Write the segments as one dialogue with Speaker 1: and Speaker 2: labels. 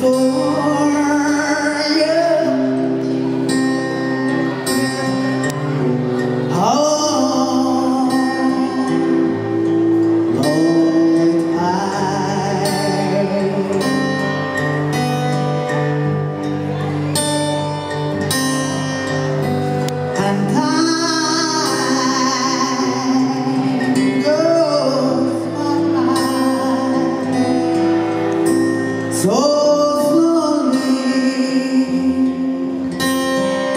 Speaker 1: for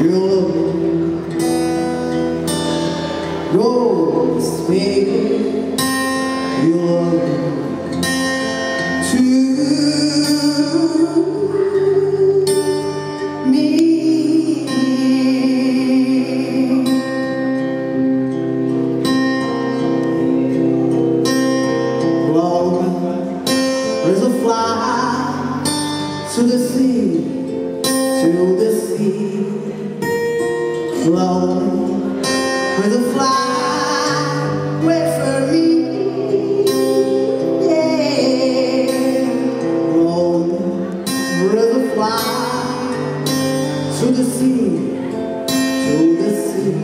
Speaker 1: You go speak you love to me. Fly to the sea, to the sea. With a fly, wait for me. Yeah, with a fly to the sea, to the sea.